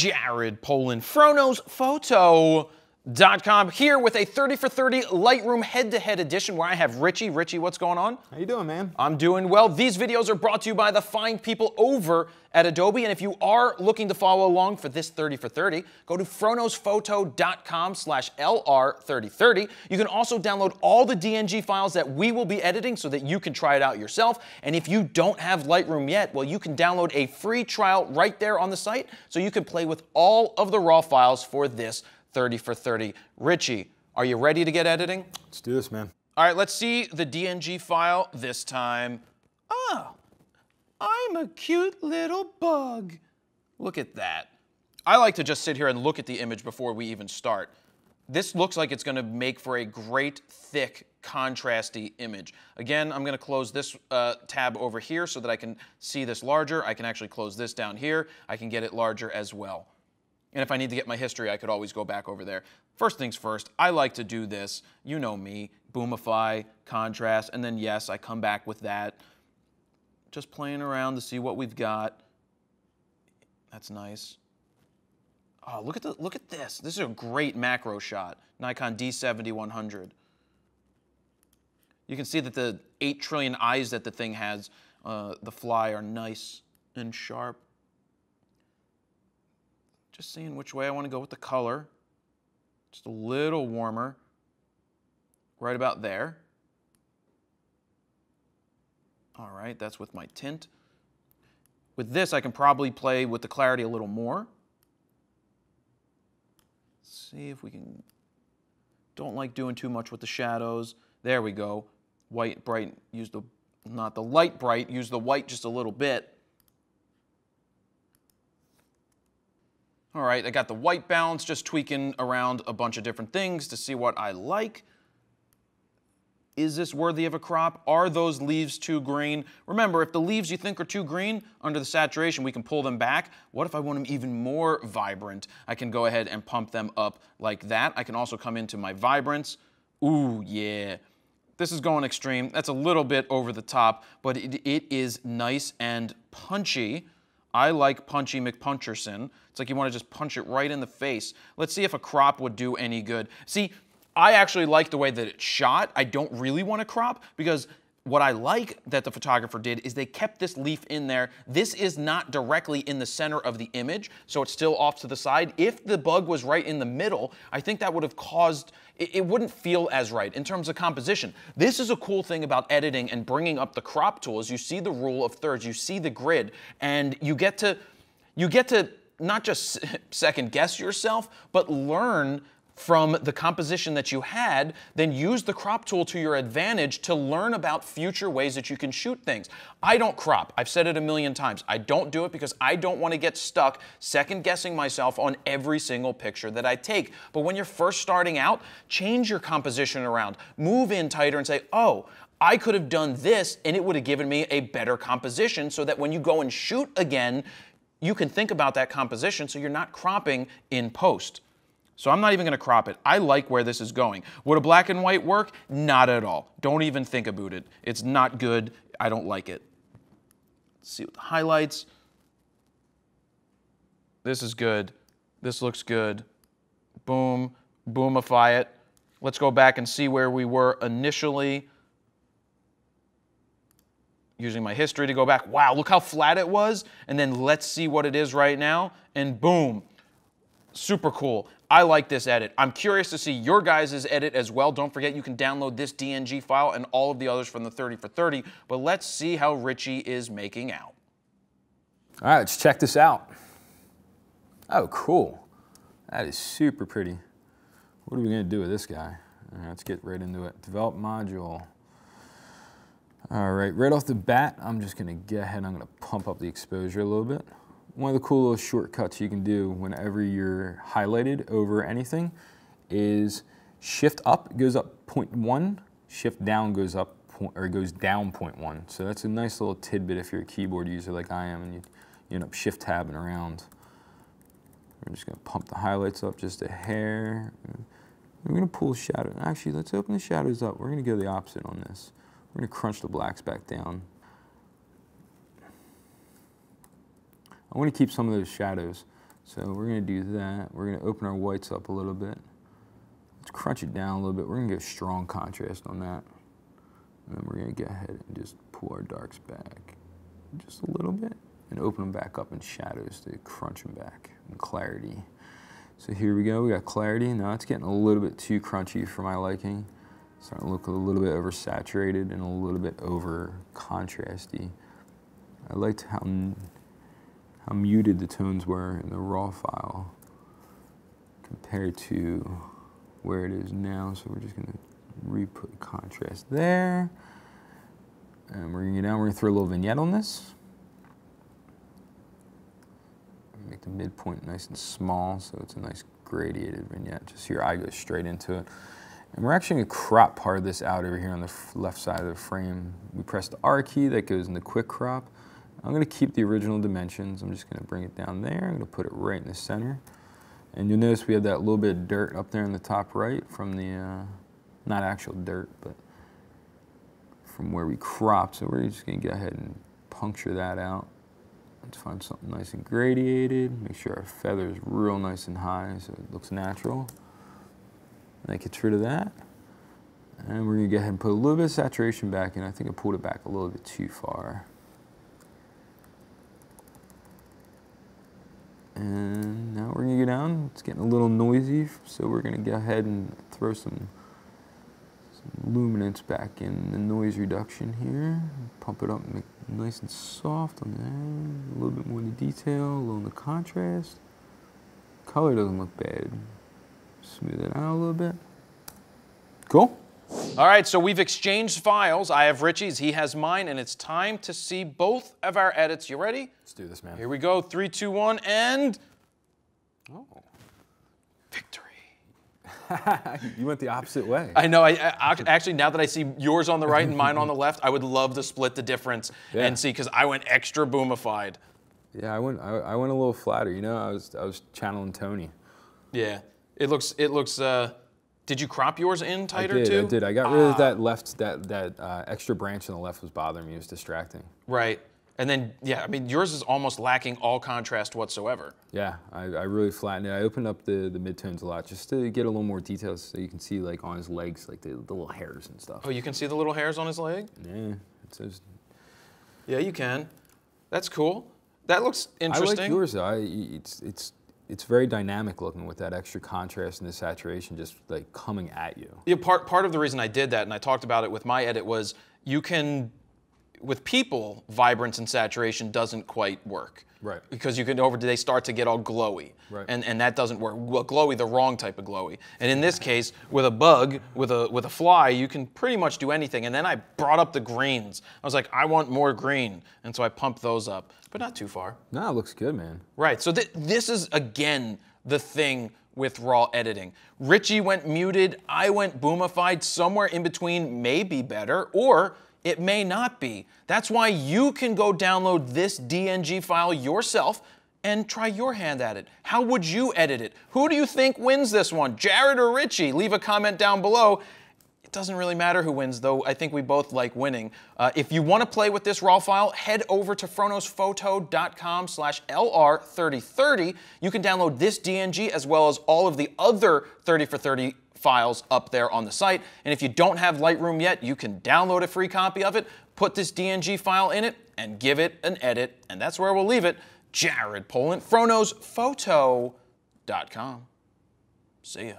Jared Polin, FroKnowsPhoto. Com here with a 30 for 30 Lightroom head-to-head edition where I have Richie. Richie, what's going on? How you doing, man? I'm doing well. These videos are brought to you by the fine people over at Adobe, and if you are looking to follow along for this 30 for 30, go to froknowsphoto.com slash LR3030. You can also download all the DNG files that we will be editing so that you can try it out yourself. And if you don't have Lightroom yet, well, you can download a free trial right there on the site so you can play with all of the raw files for this 30 for 30. Richie, are you ready to get editing? Let's do this, man. All right, let's see the DNG file this time. Oh, I'm a cute little bug. Look at that. I like to just sit here and look at the image before we even start. This looks like it's gonna make for a great, thick, contrasty image. Again, I'm gonna close this uh, tab over here so that I can see this larger. I can actually close this down here. I can get it larger as well. And if I need to get my history, I could always go back over there. First things first, I like to do this. You know me, boomify, contrast, and then yes, I come back with that. Just playing around to see what we've got. That's nice. Oh, look at the look at this. This is a great macro shot. Nikon D7100. You can see that the 8 trillion eyes that the thing has, uh, the fly, are nice and sharp. Just seeing which way I want to go with the color. Just a little warmer. Right about there. All right, that's with my tint. With this, I can probably play with the clarity a little more. Let's see if we can, don't like doing too much with the shadows. There we go. White, bright, use the, not the light bright, use the white just a little bit. All right, I got the white balance, just tweaking around a bunch of different things to see what I like. Is this worthy of a crop? Are those leaves too green? Remember, if the leaves you think are too green, under the saturation, we can pull them back. What if I want them even more vibrant? I can go ahead and pump them up like that. I can also come into my vibrance. Ooh, yeah. This is going extreme. That's a little bit over the top, but it, it is nice and punchy. I like Punchy McPuncherson. It's like you want to just punch it right in the face. Let's see if a crop would do any good. See, I actually like the way that it shot. I don't really want to crop because what I like that the photographer did is they kept this leaf in there. This is not directly in the center of the image, so it's still off to the side. If the bug was right in the middle, I think that would have caused, it, it wouldn't feel as right in terms of composition. This is a cool thing about editing and bringing up the crop tool is you see the rule of thirds, you see the grid, and you get to, you get to not just second guess yourself, but learn from the composition that you had, then use the crop tool to your advantage to learn about future ways that you can shoot things. I don't crop. I've said it a million times. I don't do it because I don't want to get stuck second guessing myself on every single picture that I take. But when you're first starting out, change your composition around. Move in tighter and say, oh, I could have done this and it would have given me a better composition so that when you go and shoot again, you can think about that composition so you're not cropping in post. So I'm not even going to crop it. I like where this is going. Would a black and white work? Not at all. Don't even think about it. It's not good. I don't like it. Let's see what the highlights. This is good. This looks good. Boom. Boomify it. Let's go back and see where we were initially. Using my history to go back. Wow, look how flat it was. And then let's see what it is right now. And boom. Super cool. I like this edit. I'm curious to see your guys' edit as well. Don't forget you can download this DNG file and all of the others from the 30 for 30, but let's see how Richie is making out. All right, let's check this out. Oh, cool. That is super pretty. What are we gonna do with this guy? All right, let's get right into it. Develop module. All right, right off the bat, I'm just gonna get ahead I'm gonna pump up the exposure a little bit one of the cool little shortcuts you can do whenever you're highlighted over anything is shift up goes up 0.1, shift down goes up or goes down 0.1. So that's a nice little tidbit if you're a keyboard user like I am and you, you end up shift tabbing around. We're just gonna pump the highlights up just a hair. We're gonna pull shadow. Actually, let's open the shadows up. We're gonna go the opposite on this. We're gonna crunch the blacks back down. I want to keep some of those shadows. So we're gonna do that. We're gonna open our whites up a little bit. Let's crunch it down a little bit. We're gonna get strong contrast on that. And then we're gonna go ahead and just pull our darks back just a little bit and open them back up in shadows to crunch them back in clarity. So here we go, we got clarity. Now it's getting a little bit too crunchy for my liking. Starting to look a little bit oversaturated and a little bit over contrasty. I liked how, how muted the tones were in the raw file compared to where it is now. So we're just gonna re-put contrast there. And we're gonna get down, we're gonna throw a little vignette on this. Make the midpoint nice and small so it's a nice gradiated vignette. Just your eye goes straight into it. And we're actually gonna crop part of this out over here on the left side of the frame. We press the R key, that goes in the quick crop. I'm gonna keep the original dimensions. I'm just gonna bring it down there. I'm gonna put it right in the center. And you'll notice we have that little bit of dirt up there in the top right from the, uh, not actual dirt, but from where we cropped. So we're just gonna go ahead and puncture that out. Let's find something nice and gradiated. Make sure our feather is real nice and high so it looks natural. That gets rid of that. And we're gonna go ahead and put a little bit of saturation back in. I think I pulled it back a little bit too far. And now we're gonna go down. It's getting a little noisy, so we're gonna go ahead and throw some, some luminance back in the noise reduction here. Pump it up, make it nice and soft on there. A little bit more in the detail, a little in the contrast. Color doesn't look bad. Smooth it out a little bit. Cool. All right, so we've exchanged files. I have Richie's, he has mine, and it's time to see both of our edits. You ready? Let's do this, man. Here we go. Three, two, one, and Oh. victory. you went the opposite way. I know. I, I actually now that I see yours on the right and mine on the left, I would love to split the difference Yeah. and see because I went extra boomified. yeah, I went. I, I went a little flatter. You know, I was I was channeling Tony. Yeah, it looks. It looks. Uh, did you crop yours in tighter I did. too? Ah. I did. I got rid of that left. That that uh, extra branch on the left was bothering me. It was distracting. Right. And then yeah, I mean yours is almost lacking all contrast whatsoever. Yeah, I, I really flattened it. I opened up the, the midtones a lot just to get a little more details so you can see like on his legs, like the, the little hairs and stuff. Oh, you can see the little hairs on his leg. Yeah, it says. Yeah, you can. That's cool. That looks interesting. I like yours though. I, it's it's it's very dynamic looking with that extra contrast and the saturation just like coming at you. Yeah, part part of the reason I did that, and I talked about it with my edit, was you can, with people, vibrance and saturation doesn't quite work. Right. Because you can over they start to get all glowy. Right. And and that doesn't work. Well, glowy, the wrong type of glowy. And in this case, with a bug, with a with a fly, you can pretty much do anything. And then I brought up the greens. I was like, I want more green, and so I pumped those up, but not too far. No, it looks good, man. Right. So th- this is again the thing with raw editing. Richie went muted, I went boomified, somewhere in between may be better, or it may not be. That's why you can go download this DNG file yourself and try your hand at it. How would you edit it? Who do you think wins this one, Jared or Richie? Leave a comment down below. It doesn't really matter who wins, though I think we both like winning. Uh, if you want to play with this raw file, head over to froknowsphoto.com slash LR3030. You can download this DNG as well as all of the other 30 for 30 files up there on the site. And if you don't have Lightroom yet, you can download a free copy of it, put this DNG file in it, and give it an edit. And that's where we'll leave it. Jared Polin, froknowsphoto.com. See ya.